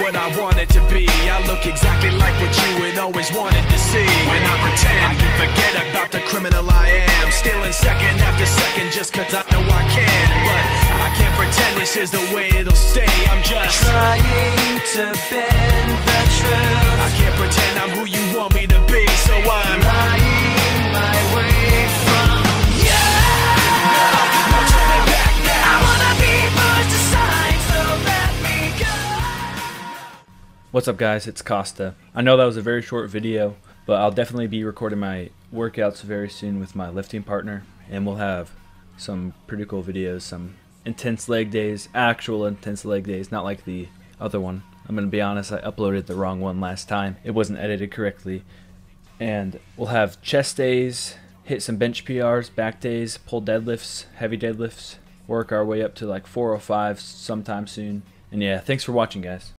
what I wanted to be. I look exactly like what you had always wanted to see. When I pretend, I can forget about the criminal I am. Stealing second after second just cause I know I can. But I can't pretend this is the way it'll stay. I'm just trying to bend What's up guys, it's Costa. I know that was a very short video, but I'll definitely be recording my workouts very soon with my lifting partner and we'll have some pretty cool videos, some intense leg days, actual intense leg days, not like the other one. I'm gonna be honest, I uploaded the wrong one last time. It wasn't edited correctly. And we'll have chest days, hit some bench PRs, back days, pull deadlifts, heavy deadlifts, work our way up to like 405 sometime soon. And yeah, thanks for watching guys.